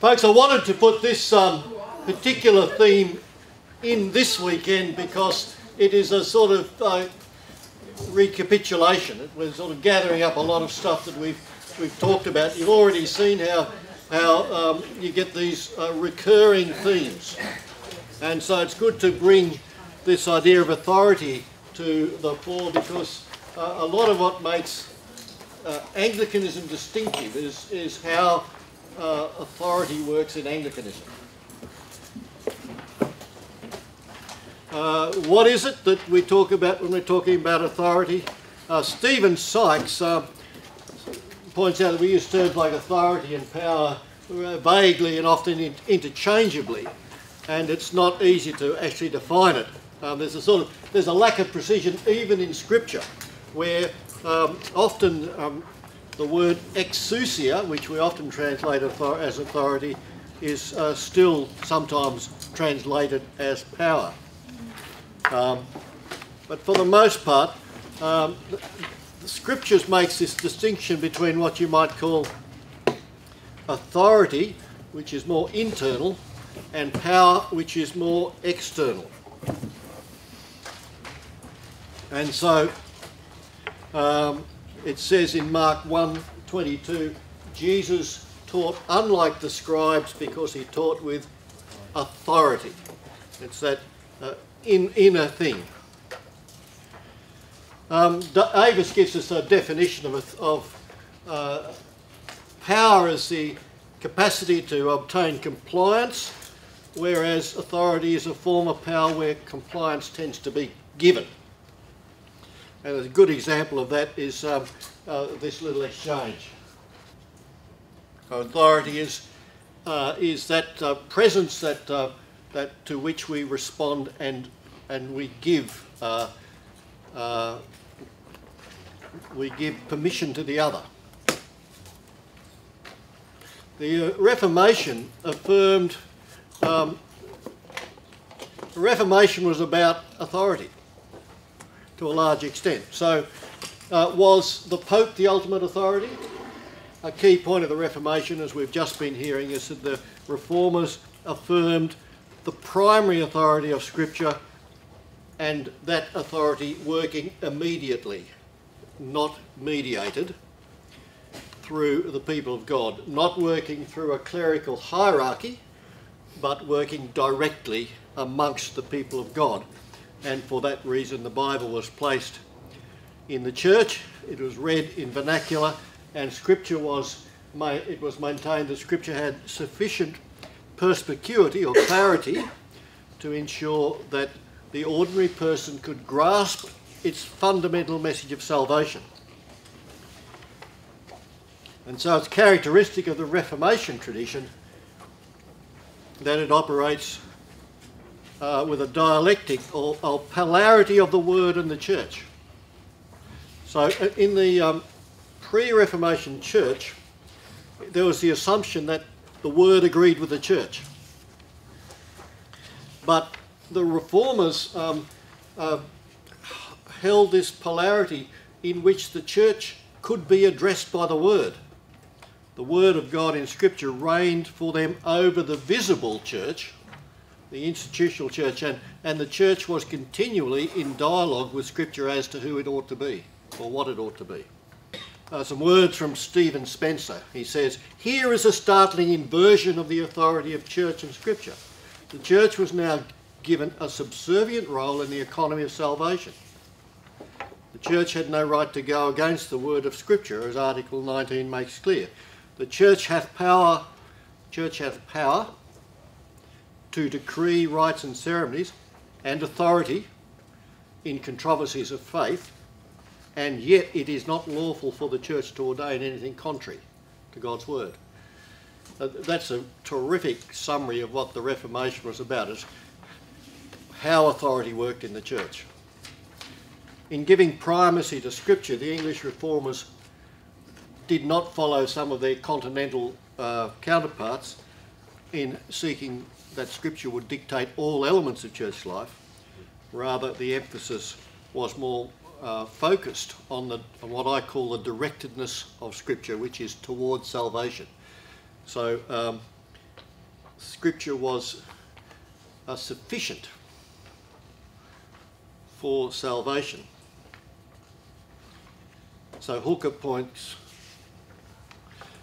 Folks, I wanted to put this um, particular theme in this weekend because it is a sort of uh, recapitulation. We're sort of gathering up a lot of stuff that we've we've talked about. You've already seen how how um, you get these uh, recurring themes, and so it's good to bring this idea of authority to the fore because uh, a lot of what makes uh, Anglicanism distinctive is is how uh, authority works in Anglicanism. Uh, what is it that we talk about when we're talking about authority? Uh, Stephen Sykes uh, points out that we use terms like authority and power vaguely and often in interchangeably, and it's not easy to actually define it. Um, there's a sort of there's a lack of precision even in Scripture, where um, often um, the word exousia, which we often translate as authority, is uh, still sometimes translated as power. Um, but for the most part, um, the, the scriptures makes this distinction between what you might call authority, which is more internal, and power, which is more external. And so um, it says in Mark 1:22, Jesus taught unlike the scribes because he taught with authority. It's that uh, in, inner thing. Um, Avis gives us a definition of, of uh, power as the capacity to obtain compliance, whereas authority is a form of power where compliance tends to be given. And a good example of that is um, uh, this little exchange. Authority is, uh, is that uh, presence that, uh, that to which we respond and and we give uh, uh, we give permission to the other. The Reformation affirmed um, the Reformation was about authority to a large extent. So, uh, was the Pope the ultimate authority? A key point of the Reformation, as we've just been hearing, is that the Reformers affirmed the primary authority of Scripture and that authority working immediately, not mediated through the people of God, not working through a clerical hierarchy, but working directly amongst the people of God. And for that reason, the Bible was placed in the church, it was read in vernacular, and Scripture was, it was maintained that Scripture had sufficient perspicuity or clarity to ensure that the ordinary person could grasp its fundamental message of salvation. And so it's characteristic of the Reformation tradition that it operates uh, with a dialectic or, or, polarity of the word and the church. So uh, in the um, pre-Reformation church, there was the assumption that the word agreed with the church. But the reformers um, uh, held this polarity in which the church could be addressed by the word. The word of God in Scripture reigned for them over the visible church, the institutional church, and, and the church was continually in dialogue with Scripture as to who it ought to be or what it ought to be. Uh, some words from Stephen Spencer. He says, Here is a startling inversion of the authority of church and Scripture. The church was now given a subservient role in the economy of salvation. The church had no right to go against the word of Scripture, as Article 19 makes clear. The church hath power, church hath power to decree rites and ceremonies and authority in controversies of faith, and yet it is not lawful for the church to ordain anything contrary to God's word. Uh, that's a terrific summary of what the Reformation was about. It's how authority worked in the church. In giving primacy to Scripture, the English reformers did not follow some of their continental uh, counterparts in seeking that Scripture would dictate all elements of church life. Rather, the emphasis was more uh, focused on, the, on what I call the directedness of Scripture, which is towards salvation. So, um, Scripture was uh, sufficient for salvation. So Hooker points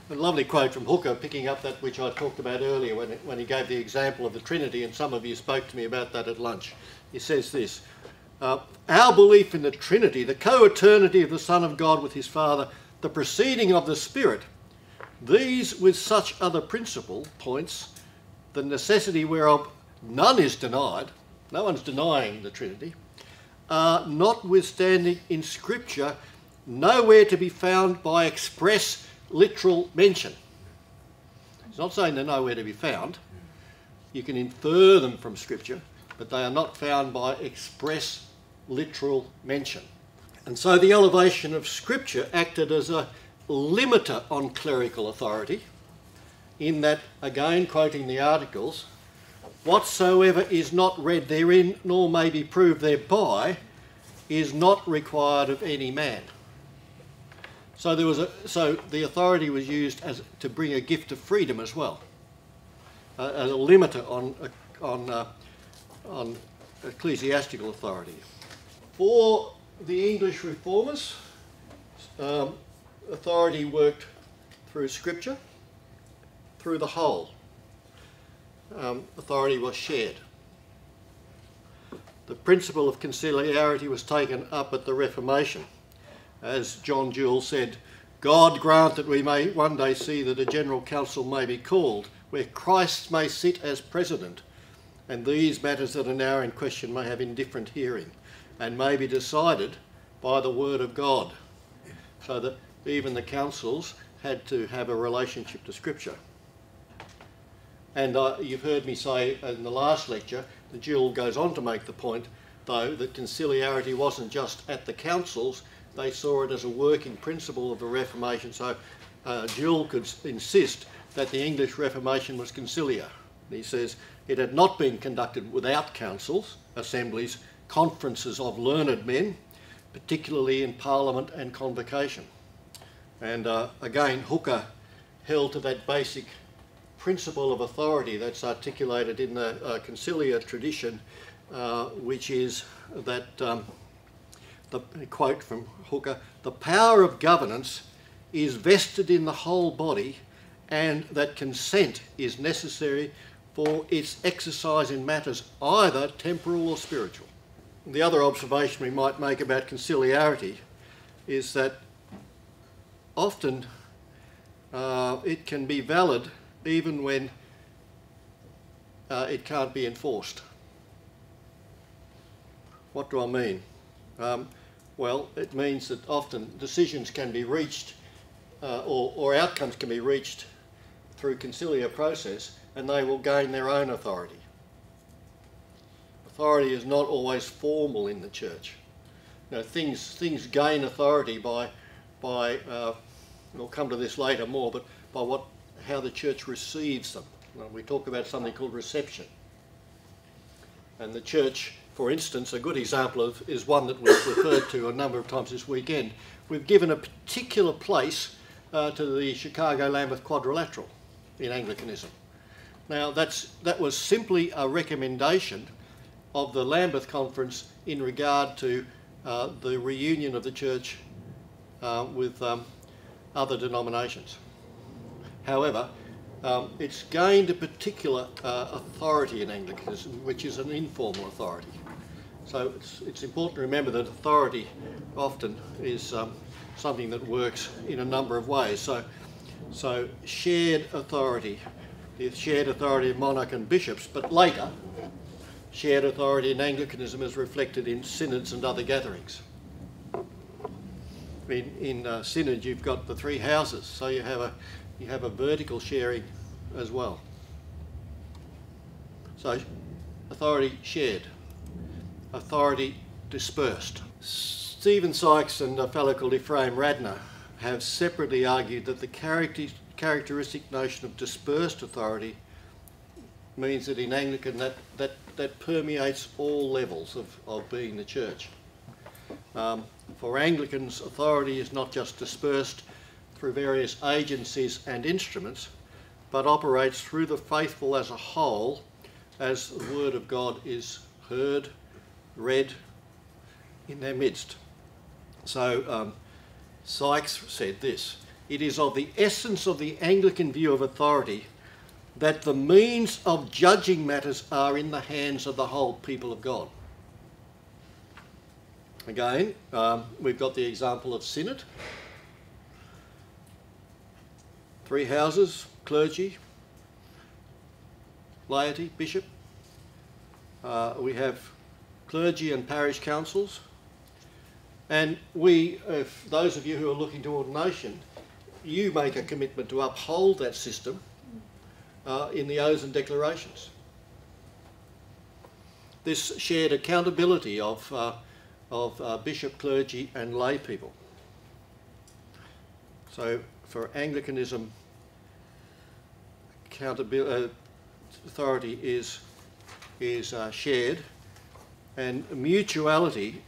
a lovely quote from Hooker, picking up that which I talked about earlier when, when he gave the example of the Trinity, and some of you spoke to me about that at lunch. He says this uh, Our belief in the Trinity, the co eternity of the Son of God with his Father, the proceeding of the Spirit, these with such other principal points, the necessity whereof none is denied, no one's denying the Trinity, are notwithstanding in Scripture nowhere to be found by express literal mention. It's not saying they're nowhere to be found. You can infer them from Scripture, but they are not found by express literal mention. And so the elevation of Scripture acted as a limiter on clerical authority, in that, again quoting the articles, whatsoever is not read therein, nor may be proved thereby, is not required of any man. So there was a so the authority was used as to bring a gift of freedom as well, uh, as a limiter on uh, on uh, on ecclesiastical authority. For the English reformers, um, authority worked through Scripture, through the whole. Um, authority was shared. The principle of conciliarity was taken up at the Reformation as John Jewel said, God grant that we may one day see that a general council may be called, where Christ may sit as president, and these matters that are now in question may have indifferent hearing, and may be decided by the word of God. So that even the councils had to have a relationship to Scripture. And uh, you've heard me say in the last lecture that Jewel goes on to make the point, though, that conciliarity wasn't just at the councils, they saw it as a working principle of the Reformation. So uh, Jewel could insist that the English Reformation was conciliar. He says it had not been conducted without councils, assemblies, conferences of learned men, particularly in Parliament and Convocation. And uh, again, Hooker held to that basic principle of authority that's articulated in the uh, conciliar tradition, uh, which is that um, the quote from Hooker, the power of governance is vested in the whole body and that consent is necessary for its exercise in matters either temporal or spiritual. The other observation we might make about conciliarity is that often uh, it can be valid even when uh, it can't be enforced. What do I mean? Um, well, it means that often decisions can be reached uh, or, or outcomes can be reached through conciliar process and they will gain their own authority. Authority is not always formal in the church. You know, things, things gain authority by, by uh, we'll come to this later more, but by what, how the church receives them. we talk about something called reception. And the church for instance, a good example of is one that we've referred to a number of times this weekend. We've given a particular place uh, to the Chicago Lambeth Quadrilateral in Anglicanism. Now, that's, that was simply a recommendation of the Lambeth Conference in regard to uh, the reunion of the church uh, with um, other denominations. However, um, it's gained a particular uh, authority in Anglicanism, which is an informal authority. So it's, it's important to remember that authority often is um, something that works in a number of ways. So, so shared authority, the shared authority of monarch and bishops, but later shared authority in Anglicanism is reflected in synods and other gatherings. In, in uh, synod you've got the three houses, so you have a you have a vertical sharing as well. So authority shared authority dispersed. Stephen Sykes and a fellow called Ephraim Radner have separately argued that the characteristic notion of dispersed authority means that in Anglican that, that, that permeates all levels of, of being the church. Um, for Anglicans, authority is not just dispersed through various agencies and instruments, but operates through the faithful as a whole as the Word of God is heard, read in their midst. So um, Sykes said this It is of the essence of the Anglican view of authority that the means of judging matters are in the hands of the whole people of God. Again, um, we've got the example of synod. Three houses, clergy, laity, bishop. Uh, we have clergy and parish councils. And we, if those of you who are looking to ordination, you make a commitment to uphold that system uh, in the oaths and declarations. This shared accountability of, uh, of uh, bishop, clergy and lay people. So for Anglicanism, accountability, uh, authority is, is uh, shared and mutuality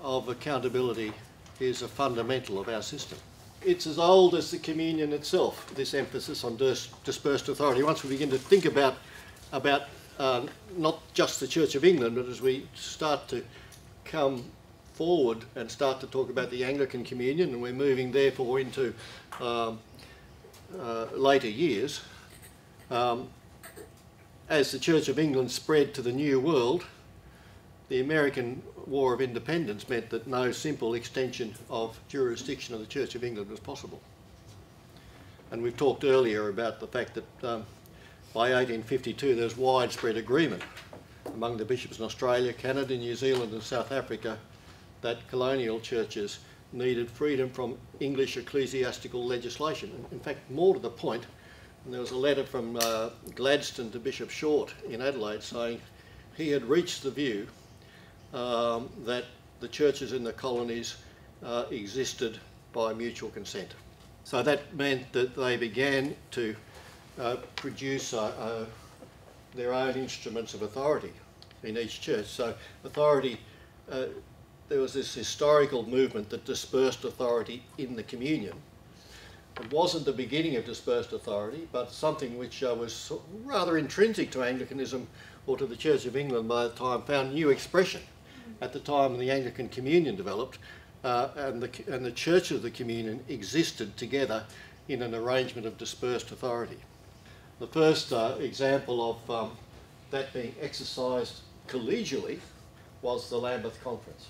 of accountability is a fundamental of our system. It's as old as the communion itself, this emphasis on dis dispersed authority. Once we begin to think about, about um, not just the Church of England, but as we start to come forward and start to talk about the Anglican communion, and we're moving therefore into um, uh, later years, um, as the Church of England spread to the New World, the American War of Independence meant that no simple extension of jurisdiction of the Church of England was possible. And we've talked earlier about the fact that um, by 1852 there was widespread agreement among the bishops in Australia, Canada, New Zealand and South Africa that colonial churches needed freedom from English ecclesiastical legislation. In fact, more to the point, there was a letter from uh, Gladstone to Bishop Short in Adelaide saying he had reached the view um, that the churches in the colonies uh, existed by mutual consent. So that meant that they began to uh, produce uh, uh, their own instruments of authority in each church. So authority, uh, there was this historical movement that dispersed authority in the communion. It wasn't the beginning of dispersed authority, but something which was rather intrinsic to Anglicanism or to the Church of England by the time found new expression at the time the Anglican Communion developed, uh, and, the, and the Church of the Communion existed together in an arrangement of dispersed authority. The first uh, example of um, that being exercised collegially was the Lambeth Conference.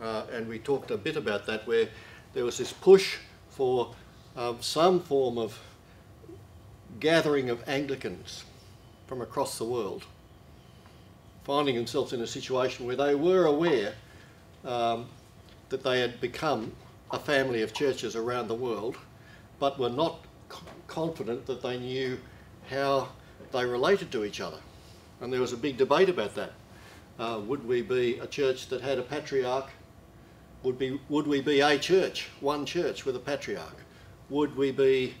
Uh, and we talked a bit about that where there was this push for um, some form of gathering of Anglicans from across the world finding themselves in a situation where they were aware um, that they had become a family of churches around the world, but were not confident that they knew how they related to each other. And there was a big debate about that. Uh, would we be a church that had a patriarch? Would, be, would we be a church, one church with a patriarch? Would we be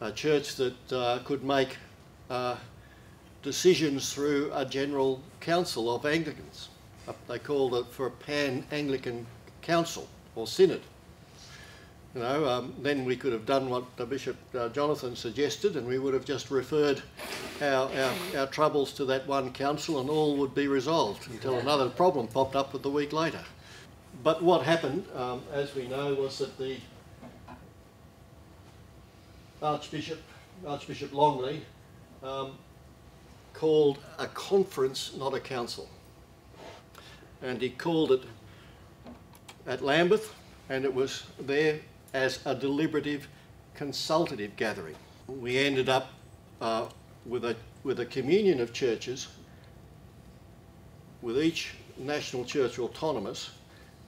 a church that uh, could make uh, decisions through a general council of Anglicans. Uh, they called it for a pan-Anglican council or synod. You know, um, then we could have done what Bishop uh, Jonathan suggested and we would have just referred our, our, our, troubles to that one council and all would be resolved until another problem popped up a week later. But what happened, um, as we know, was that the Archbishop, Archbishop Longley, um, called a conference, not a council. And he called it at Lambeth, and it was there as a deliberative, consultative gathering. We ended up uh, with, a, with a communion of churches, with each national church autonomous,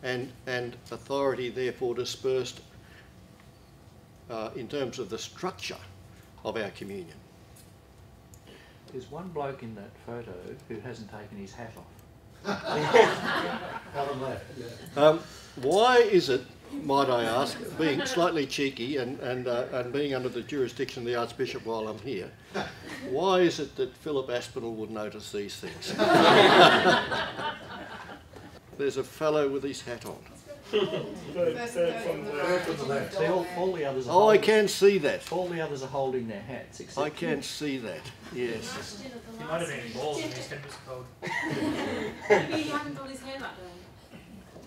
and, and authority therefore dispersed uh, in terms of the structure of our communion. There's one bloke in that photo who hasn't taken his hat off. um, why is it, might I ask, being slightly cheeky and, and, uh, and being under the jurisdiction of the Archbishop while I'm here, why is it that Philip Aspinall would notice these things? There's a fellow with his hat on. Third, third from the Third from the left. See, all, all the others are Oh, I holding, can see that. all the others are holding their hats, except I can see that. Yes. He might have been balls and his head was cold. Maybe he hadn't got his hair that day.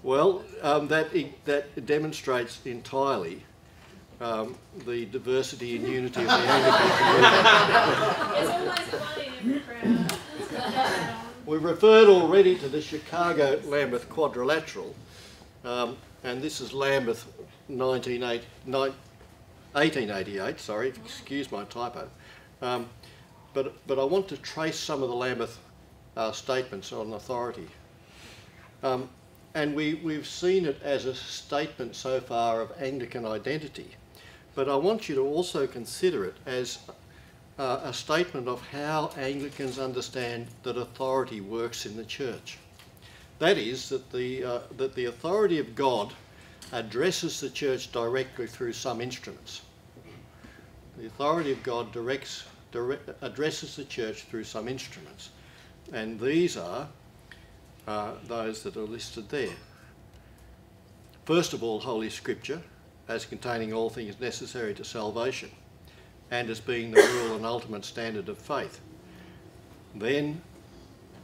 Well, um, that that demonstrates entirely um, the diversity and unity of the Anglican community. There's always one in every crowd. We referred already to the Chicago Lambeth Quadrilateral, um, and this is Lambeth 1988, 1888, sorry, excuse my typo. Um, but, but I want to trace some of the Lambeth uh, statements on authority. Um, and we, we've seen it as a statement so far of Anglican identity, but I want you to also consider it as uh, a statement of how Anglicans understand that authority works in the church. That is, that the, uh, that the authority of God addresses the church directly through some instruments. The authority of God directs, direct, addresses the church through some instruments. And these are uh, those that are listed there. First of all, Holy Scripture, as containing all things necessary to salvation and as being the rule and ultimate standard of faith. Then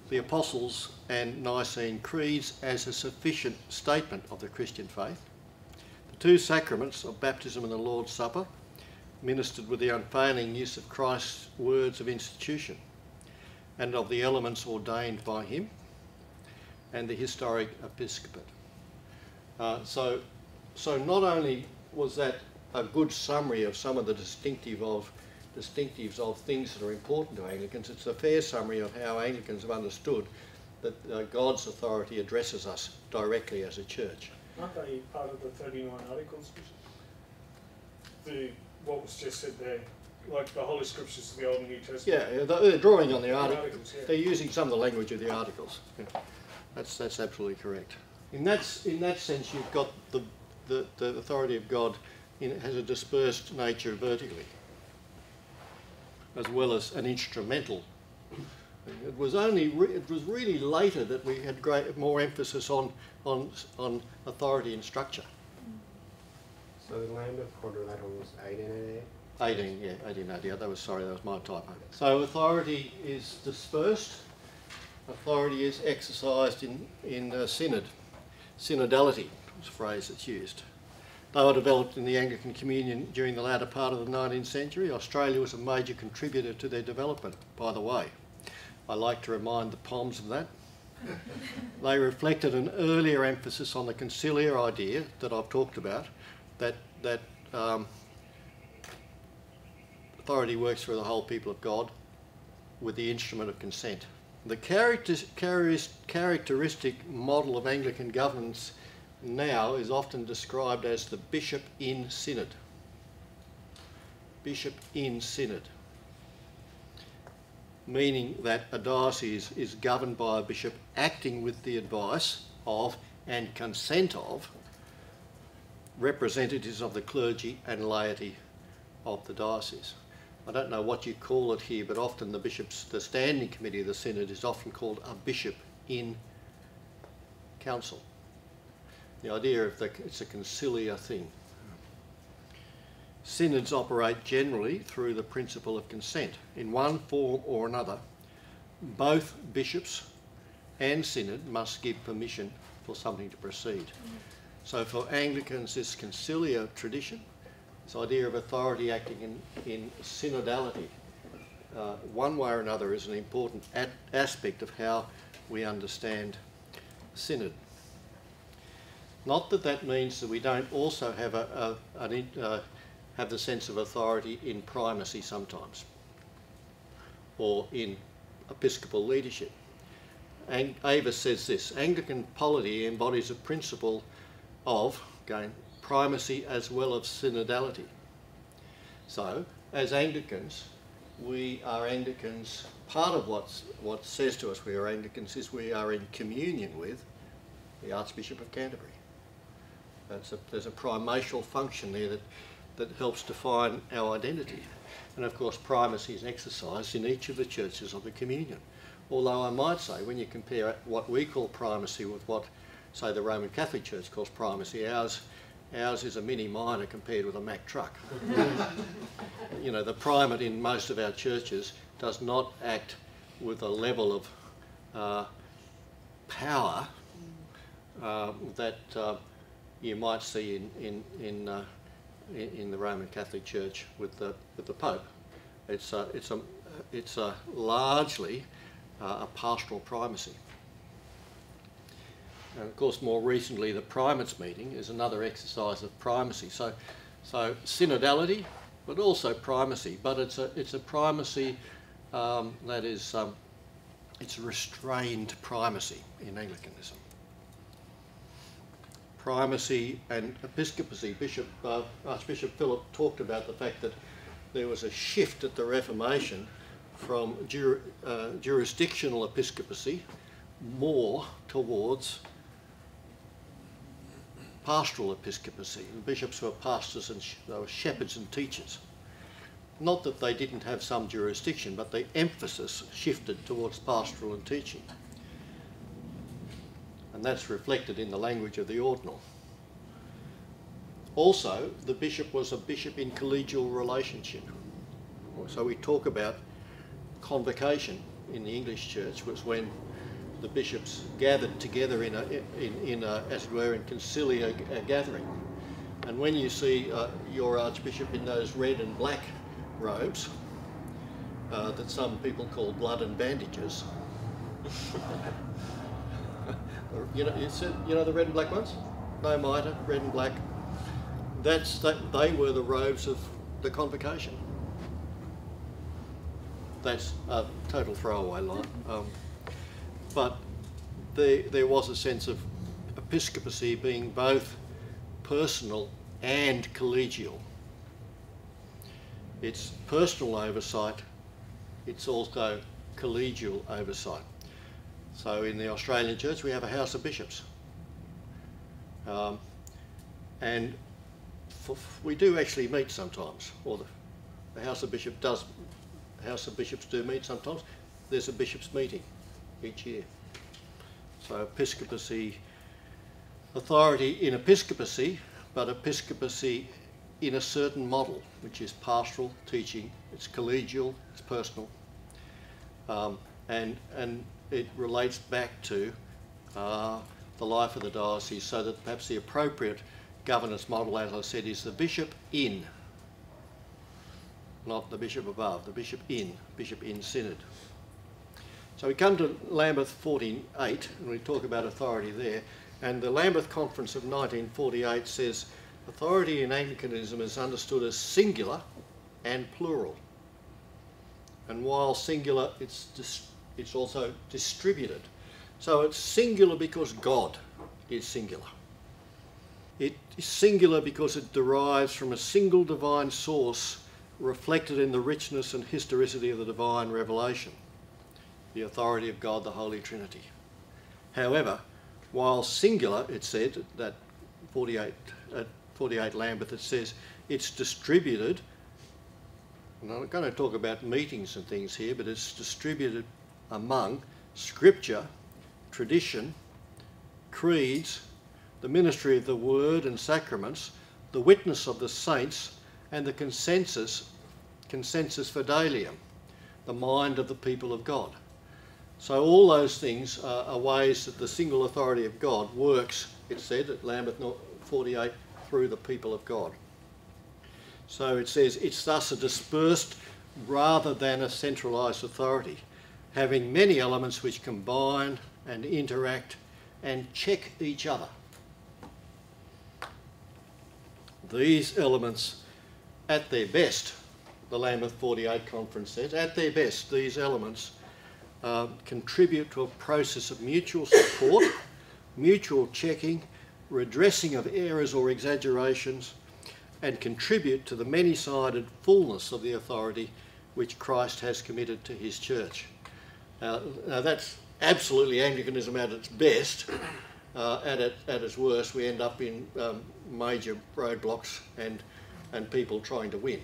the Apostles and Nicene Creeds as a sufficient statement of the Christian faith. The two sacraments of baptism and the Lord's Supper, ministered with the unfailing use of Christ's words of institution and of the elements ordained by him, and the historic episcopate. Uh, so, so not only was that a good summary of some of the distinctive of distinctives of things that are important to Anglicans. It's a fair summary of how Anglicans have understood that uh, God's authority addresses us directly as a church. Aren't they part of the 39 articles? The what was just said there, like the Holy Scriptures of the Old and New Testament. Yeah, they're drawing on the articles. articles, yeah. They're using some of the language of the articles. Yeah. That's that's absolutely correct. In that in that sense, you've got the the, the authority of God in, has a dispersed nature vertically, as well as an instrumental. It was only re- it was really later that we had great more emphasis on on on authority and structure. So the Lambeth Quadrilateral was 1888? 18, yeah, 1888. That was sorry, that was my typo. So authority is dispersed. Authority is exercised in in uh, synod. Synodality is a phrase that's used. They were developed in the Anglican Communion during the latter part of the 19th century. Australia was a major contributor to their development, by the way. I like to remind the POMs of that. they reflected an earlier emphasis on the conciliar idea that I've talked about, that, that um, authority works for the whole people of God with the instrument of consent. The character, characteristic model of Anglican governance now is often described as the bishop in synod. Bishop in synod. Meaning that a diocese is governed by a bishop acting with the advice of and consent of representatives of the clergy and laity of the diocese. I don't know what you call it here, but often the bishops, the standing committee of the synod is often called a bishop in council. The idea of the, it's a conciliar thing. Synods operate generally through the principle of consent. In one form or another, both bishops and synod must give permission for something to proceed. So for Anglicans, this conciliar tradition, this idea of authority acting in, in synodality, uh, one way or another is an important aspect of how we understand synod. Not that that means that we don't also have a, a an, uh, have the sense of authority in primacy sometimes, or in episcopal leadership. And Avis says this: Anglican polity embodies a principle of again primacy as well as synodality. So, as Anglicans, we are Anglicans. Part of what's, what says to us we are Anglicans is we are in communion with the Archbishop of Canterbury. A, there's a primatial function there that, that helps define our identity. And of course, primacy is exercised in each of the churches of the communion. Although I might say, when you compare what we call primacy with what say the Roman Catholic Church calls primacy. Ours, ours is a mini minor compared with a Mack truck. you know, the primate in most of our churches does not act with a level of uh, power uh, that uh, you might see in in in, uh, in, the Roman Catholic Church with the with the Pope. It's a it's a it's a largely uh, a pastoral primacy. And of course, more recently, the primates meeting is another exercise of primacy. So, so synodality, but also primacy. But it's a it's a primacy um, that is um, it's restrained primacy in Anglicanism. Primacy and episcopacy. Bishop uh, Archbishop Philip talked about the fact that there was a shift at the Reformation from jur uh, jurisdictional episcopacy more towards pastoral episcopacy. The bishops were pastors and they were shepherds and teachers. Not that they didn't have some jurisdiction, but the emphasis shifted towards pastoral and teaching. And that's reflected in the language of the ordinal. Also, the bishop was a bishop in collegial relationship. So we talk about convocation in the English church was when the bishops gathered together in a, in, in a, as it were, in conciliar gathering. And when you see uh, your archbishop in those red and black robes uh, that some people call blood and bandages, you know, you, said, you know the red and black ones? No mitre, red and black. That's that. They were the robes of the convocation. That's a total throwaway line. Um, but there, there was a sense of episcopacy being both personal and collegial. It's personal oversight, it's also collegial oversight. So in the Australian Church we have a House of Bishops. Um, and for, we do actually meet sometimes, or the, the House of Bishop does, House of Bishops do meet sometimes. There's a bishops meeting each year. So episcopacy, authority in episcopacy, but episcopacy in a certain model, which is pastoral teaching, it's collegial, it's personal, um, and, and it relates back to uh, the life of the diocese so that perhaps the appropriate governance model, as I said, is the bishop in, not the bishop above, the bishop in, bishop in synod. So we come to Lambeth 48, and we talk about authority there. And the Lambeth Conference of 1948 says authority in Anglicanism is understood as singular and plural. And while singular, it's, it's also distributed. So it's singular because God is singular. It is singular because it derives from a single divine source reflected in the richness and historicity of the divine revelation the authority of God, the Holy Trinity. However, while singular, it said that 48, at 48 Lambeth, it says it's distributed. And I'm going to talk about meetings and things here, but it's distributed among scripture, tradition, creeds, the ministry of the word and sacraments, the witness of the saints, and the consensus, consensus fidelium, the mind of the people of God. So all those things are, ways that the single authority of God works, it said at Lambeth 48, through the people of God. So it says it's thus a dispersed rather than a centralised authority, having many elements which combine and interact and check each other. These elements, at their best, the Lambeth 48 conference says, at their best, these elements uh, contribute to a process of mutual support, mutual checking, redressing of errors or exaggerations, and contribute to the many-sided fullness of the authority which Christ has committed to his church. Uh, now that's absolutely Anglicanism at its best. Uh, at, it, at its worst, we end up in um, major roadblocks and, and people trying to win,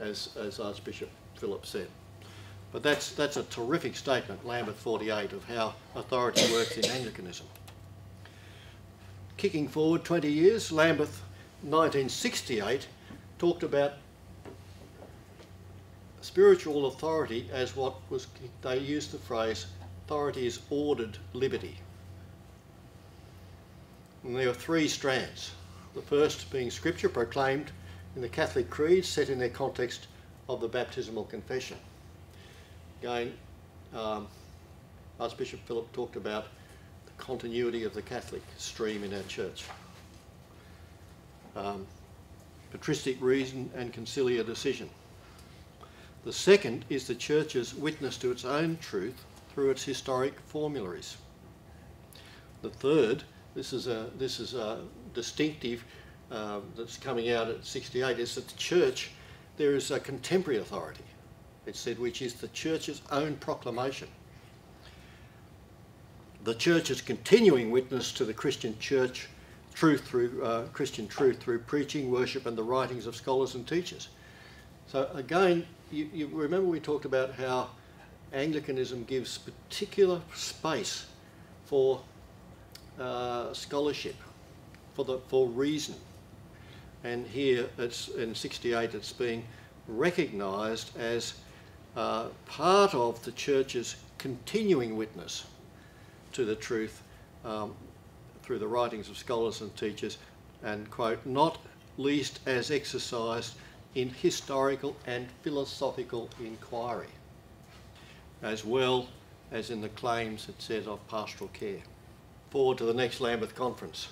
as, as Archbishop Philip said. But that's, that's a terrific statement, Lambeth 48, of how authority works in Anglicanism. kicking forward 20 years, Lambeth 1968 talked about spiritual authority as what was, they used the phrase, authority is ordered liberty. And there are three strands. The first being scripture proclaimed in the Catholic Creed, set in their context of the baptismal confession. Again, um, Archbishop Philip talked about the continuity of the Catholic stream in our church. Um, patristic reason and conciliar decision. The second is the Church's witness to its own truth through its historic formularies. The third, this is a, this is a distinctive uh, that's coming out at 68, is that the Church, there is a contemporary authority, it said, which is the Church's own proclamation. The Church's continuing witness to the Christian Church truth through uh, Christian truth through preaching, worship, and the writings of scholars and teachers. So again, you, you remember we talked about how Anglicanism gives particular space for uh, scholarship, for the for reason, and here it's in '68 it's being recognised as uh, part of the church's continuing witness to the truth um, through the writings of scholars and teachers, and quote, not least as exercised in historical and philosophical inquiry, as well as in the claims, it says, of pastoral care. Forward to the next Lambeth Conference,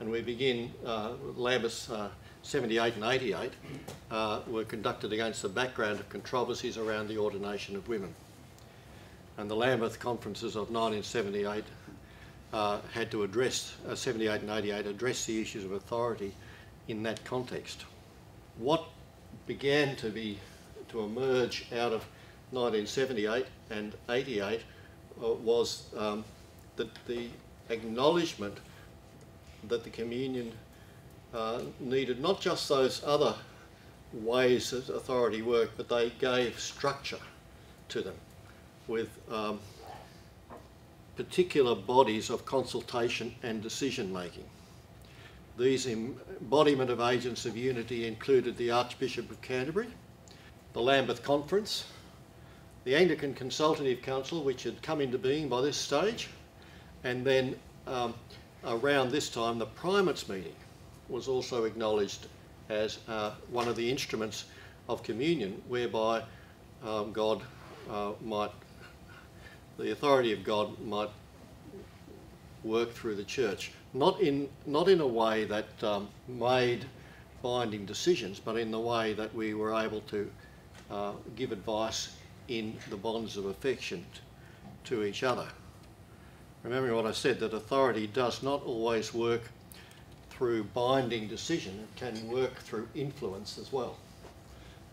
and we begin uh, Lambeth uh, 78 and 88 uh, were conducted against the background of controversies around the ordination of women. And the Lambeth conferences of 1978 uh, had to address, uh, 78 and 88, address the issues of authority in that context. What began to be, to emerge out of 1978 and 88 uh, was um, that the acknowledgement that the communion uh, needed not just those other ways that authority worked, but they gave structure to them with um, particular bodies of consultation and decision making. These embodiment of agents of unity included the Archbishop of Canterbury, the Lambeth Conference, the Anglican Consultative Council, which had come into being by this stage, and then um, around this time the Primates meeting was also acknowledged as uh, one of the instruments of communion whereby um, God uh, might the authority of God might work through the church, not in, not in a way that um, made binding decisions, but in the way that we were able to uh, give advice in the bonds of affection to each other. Remembering what I said, that authority does not always work through binding decision, it can work through influence as well.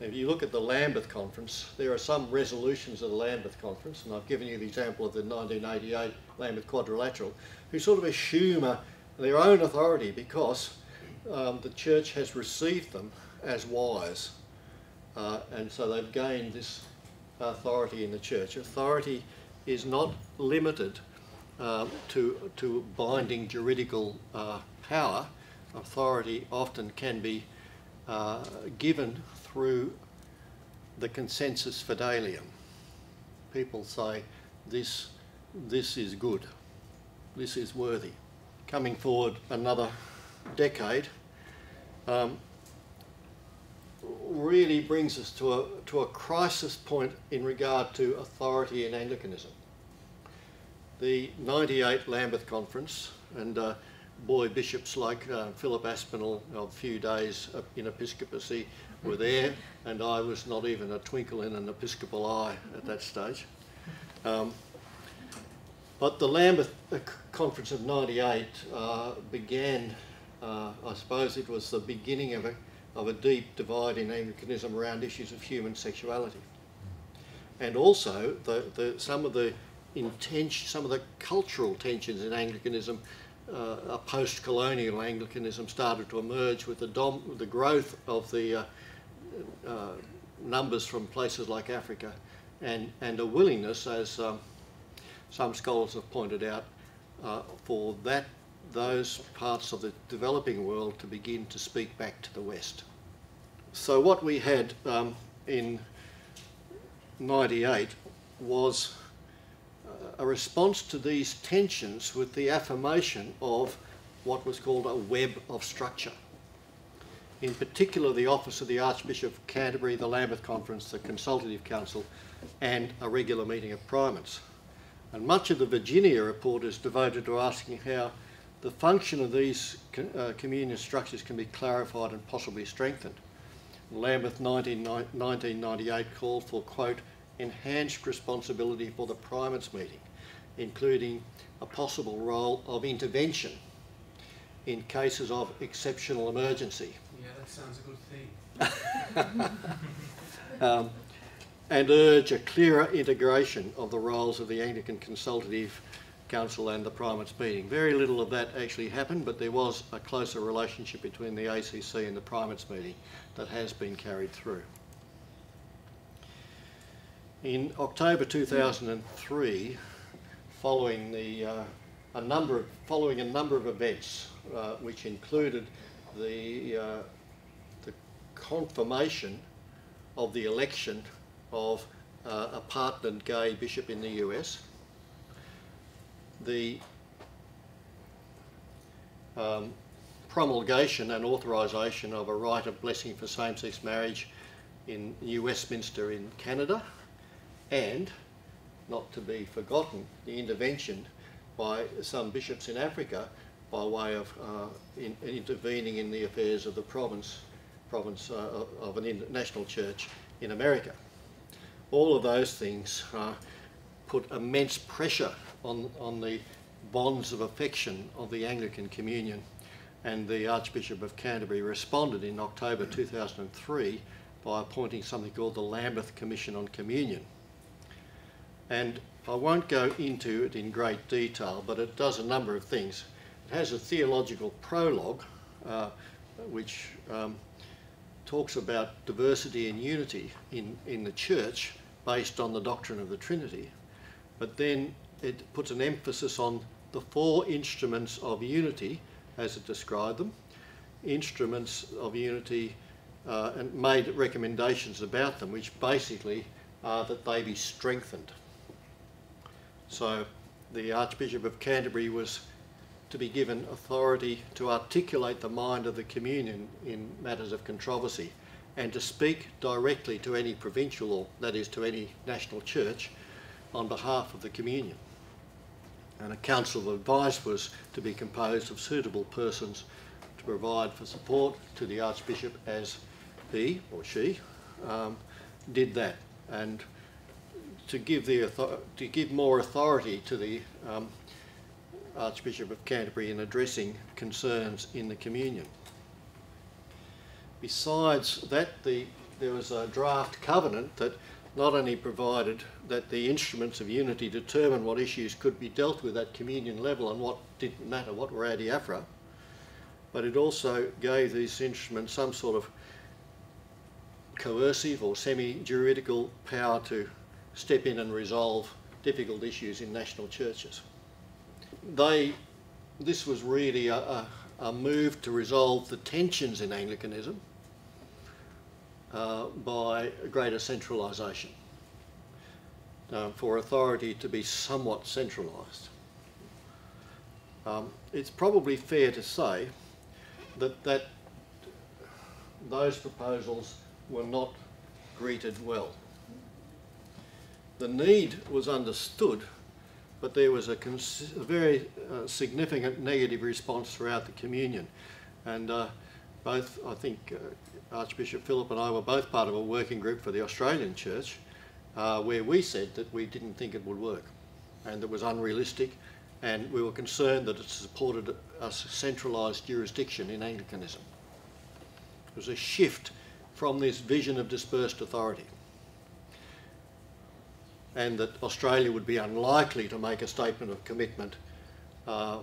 If you look at the Lambeth Conference, there are some resolutions of the Lambeth Conference, and I've given you the example of the 1988 Lambeth Quadrilateral, who sort of assume their own authority because um, the church has received them as wise. Uh, and so they've gained this authority in the church. Authority is not limited um, to, to binding juridical uh, power. Authority often can be uh, given through the consensus fidelium. People say this, this is good, this is worthy. Coming forward another decade um, really brings us to a, to a crisis point in regard to authority in Anglicanism. The 98 Lambeth Conference and uh, boy bishops like uh, Philip Aspinall of few days in episcopacy were there, and I was not even a twinkle in an episcopal eye at that stage. Um, but the Lambeth uh, Conference of 98 uh, began, uh, I suppose it was the beginning of a, of a deep divide in Anglicanism around issues of human sexuality. And also the, the, some of the intention, some of the cultural tensions in Anglicanism uh, a post-colonial Anglicanism started to emerge with the, dom- the growth of the uh, uh, numbers from places like Africa and, and a willingness, as um, some scholars have pointed out, uh, for that those parts of the developing world to begin to speak back to the West. So what we had um, in 98 was uh, a response to these tensions with the affirmation of what was called a web of structure. In particular, the Office of the Archbishop of Canterbury, the Lambeth Conference, the Consultative Council, and a regular meeting of primates. And much of the Virginia report is devoted to asking how the function of these uh, communion structures can be clarified and possibly strengthened. Lambeth 19, 1998 called for, quote, enhanced responsibility for the primates meeting, including a possible role of intervention in cases of exceptional emergency. Yeah, that sounds a good thing. um, and urge a clearer integration of the roles of the Anglican Consultative Council and the Primates meeting. Very little of that actually happened, but there was a closer relationship between the ACC and the Primates meeting that has been carried through. In October 2003, following the uh, a number of, following a number of events, uh, which included the uh, the confirmation of the election of uh, a partnered gay bishop in the US, the um, promulgation and authorisation of a rite of blessing for same-sex marriage in New Westminster in Canada, and, not to be forgotten, the intervention by some bishops in Africa by way of uh, in, intervening in the affairs of the province, province uh, of an international church in America. All of those things uh, put immense pressure on, on the bonds of affection of the Anglican Communion and the Archbishop of Canterbury responded in October 2003 by appointing something called the Lambeth Commission on Communion. And I won't go into it in great detail, but it does a number of things. It has a theological prologue, uh, which um, talks about diversity and unity in, in the church based on the doctrine of the Trinity. But then it puts an emphasis on the four instruments of unity as it described them, instruments of unity uh, and made recommendations about them, which basically are that they be strengthened. So the Archbishop of Canterbury was to be given authority to articulate the mind of the communion in matters of controversy and to speak directly to any provincial or that is to any national church on behalf of the communion and a council of advice was to be composed of suitable persons to provide for support to the Archbishop as he or she um, did that and to give the to give more authority to the um, Archbishop of Canterbury in addressing concerns in the communion. Besides that, the, there was a draft covenant that not only provided that the instruments of unity determine what issues could be dealt with at communion level and what didn't matter, what were adiaphora, but it also gave these instruments some sort of coercive or semi-juridical power to step in and resolve difficult issues in national churches. They, this was really a, a, a move to resolve the tensions in Anglicanism uh, by greater centralisation, uh, for authority to be somewhat centralised. Um, it's probably fair to say that, that those proposals were not greeted well. The need was understood, but there was a, a very uh, significant negative response throughout the communion. And uh, both, I think, uh, Archbishop Philip and I were both part of a working group for the Australian Church uh, where we said that we didn't think it would work and it was unrealistic and we were concerned that it supported a centralised jurisdiction in Anglicanism. It was a shift from this vision of dispersed authority and that Australia would be unlikely to make a statement of commitment uh,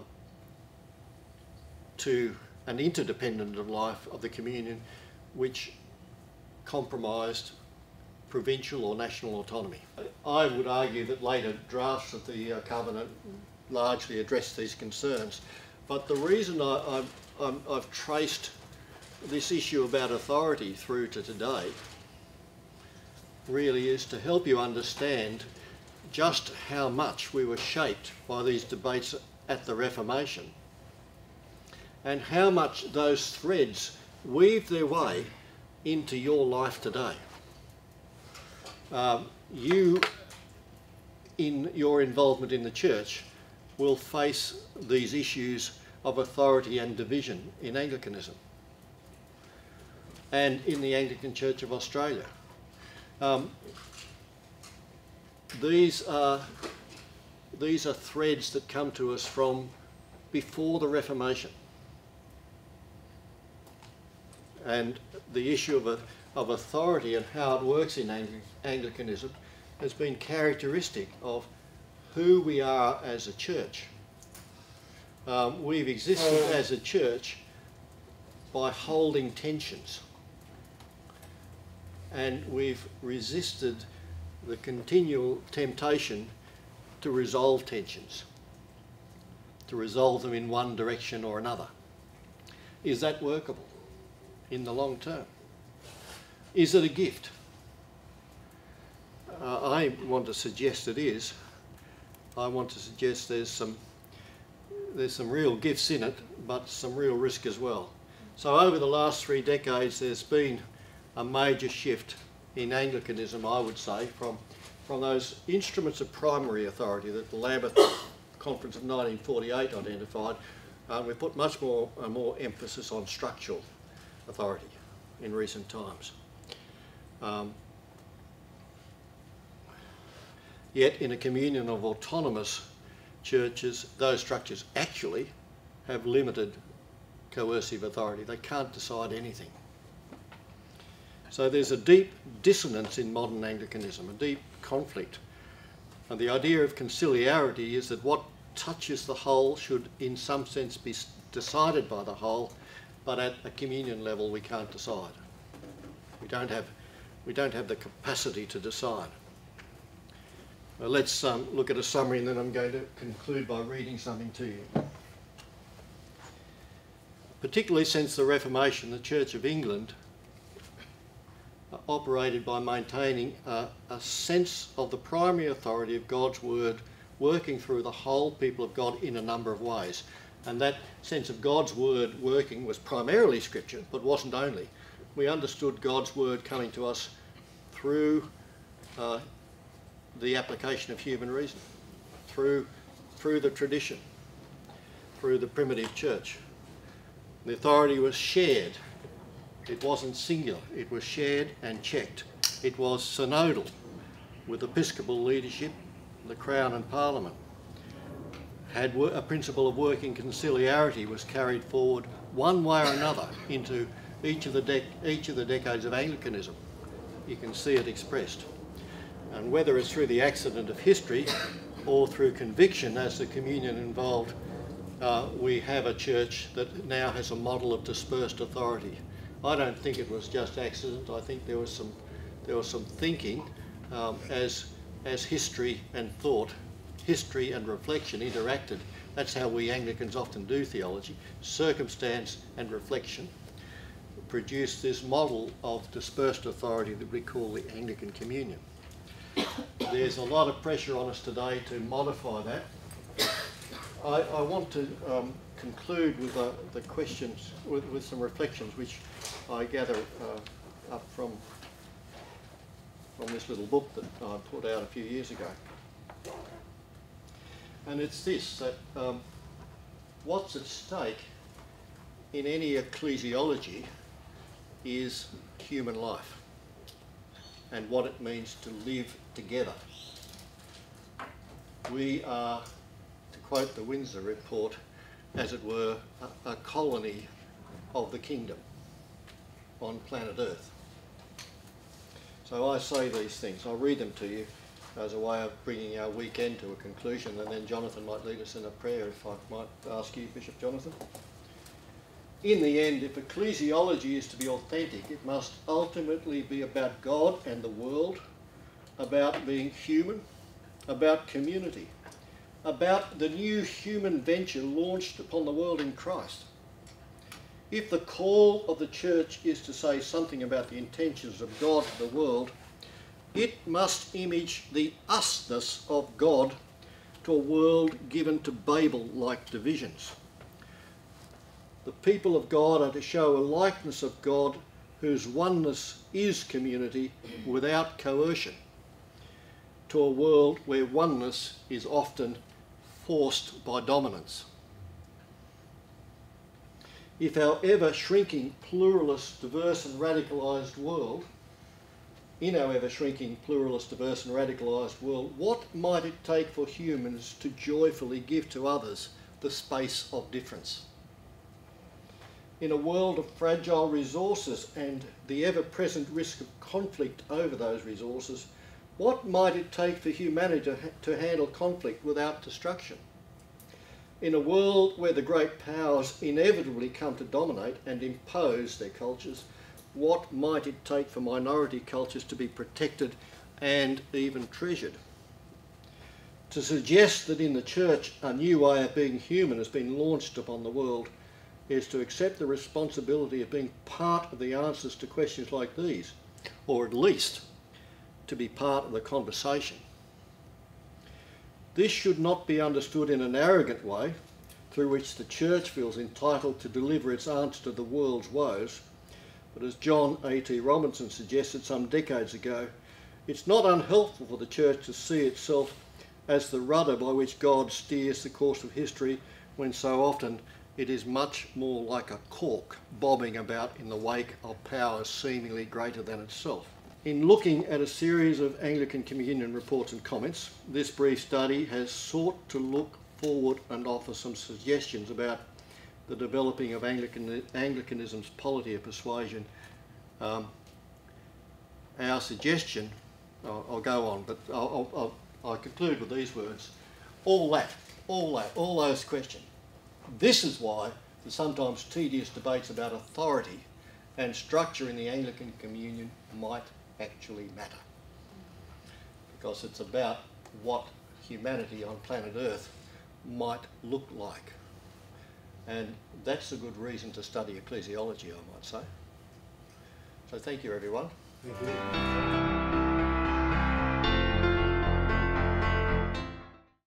to an interdependent life of the communion which compromised provincial or national autonomy. I would argue that later drafts of the uh, covenant largely addressed these concerns, But the reason I, I've traced this issue about authority through to today really is to help you understand just how much we were shaped by these debates at the Reformation and how much those threads weave their way into your life today. Um, you, in your involvement in the church, will face these issues of authority and division in Anglicanism and in the Anglican Church of Australia. Um, these are these are threads that come to us from before the Reformation. And the issue of, a, of authority and how it works in Angli- Anglicanism has been characteristic of who we are as a church. Um, we've existed as a church by holding tensions. And we've resisted the continual temptation to resolve tensions, to resolve them in one direction or another. Is that workable in the long term? Is it a gift? Uh, I want to suggest it is. I want to suggest there's some there's some real gifts in it, but some real risk as well. So over the last three decades, there's been a major shift in Anglicanism, I would say, from, from those instruments of primary authority that the Lambeth Conference of 1948 identified, uh, we put much more, more emphasis on structural authority in recent times. Um, yet in a communion of autonomous churches, those structures actually have limited coercive authority. They can't decide anything. So there's a deep dissonance in modern Anglicanism, a deep conflict. And the idea of conciliarity is that what touches the whole should, in some sense, be decided by the whole, but at a communion level, we can't decide. We don't have, we don't have the capacity to decide. Well, let's um, look at a summary and then I'm going to conclude by reading something to you. Particularly since the Reformation, the Church of England operated by maintaining a, a sense of the primary authority of God's Word working through the whole people of God in a number of ways. And that sense of God's Word working was primarily Scripture, but wasn't only. We understood God's Word coming to us through uh, the application of human reason, through, through the tradition, through the primitive church. The authority was shared. It wasn't singular. It was shared and checked. It was synodal with episcopal leadership, the Crown and Parliament. Had a principle of working conciliarity was carried forward one way or another into each of the, each of the decades of Anglicanism. You can see it expressed. And whether it's through the accident of history or through conviction as the communion involved, uh, we have a church that now has a model of dispersed authority. I don't think it was just accident. I think there was some, there was some thinking um, as, as history and thought, history and reflection interacted. That's how we Anglicans often do theology. Circumstance and reflection produce this model of dispersed authority that we call the Anglican Communion. There's a lot of pressure on us today to modify that. I, I want to um, conclude with uh, the questions, with, with, some reflections which I gather uh, up from, from this little book that I put out a few years ago. And it's this, that um, what's at stake in any ecclesiology is human life and what it means to live together. We are, to quote the Windsor Report, as it were, a, a colony of the kingdom on planet Earth. So I say these things, I'll read them to you as a way of bringing our weekend to a conclusion and then Jonathan might lead us in a prayer if I might ask you, Bishop Jonathan. In the end, if ecclesiology is to be authentic, it must ultimately be about God and the world, about being human, about community, about the new human venture launched upon the world in Christ. If the call of the church is to say something about the intentions of God to the world, it must image the usness of God to a world given to Babel like divisions. The people of God are to show a likeness of God whose oneness is community without coercion to a world where oneness is often forced by dominance. If our ever shrinking, pluralist, diverse, and radicalised world, in our ever shrinking, pluralist, diverse, and radicalised world, what might it take for humans to joyfully give to others the space of difference? In a world of fragile resources and the ever present risk of conflict over those resources, what might it take for humanity to, to handle conflict without destruction? In a world where the great powers inevitably come to dominate and impose their cultures, what might it take for minority cultures to be protected and even treasured? To suggest that in the church a new way of being human has been launched upon the world is to accept the responsibility of being part of the answers to questions like these, or at least to be part of the conversation. This should not be understood in an arrogant way through which the church feels entitled to deliver its answer to the world's woes, but as John A.T. Robinson suggested some decades ago, it's not unhelpful for the church to see itself as the rudder by which God steers the course of history when so often it is much more like a cork bobbing about in the wake of powers seemingly greater than itself. In looking at a series of Anglican Communion reports and comments, this brief study has sought to look forward and offer some suggestions about the developing of Anglican, Anglicanism's polity of persuasion. Um, our suggestion, I'll, I'll go on, but I'll, I'll, I'll, conclude with these words. All that, all that, all those questions. This is why the sometimes tedious debates about authority and structure in the Anglican Communion might actually matter. Because it's about what humanity on planet Earth might look like. And that's a good reason to study ecclesiology, I might say. So thank you, everyone. Thank you.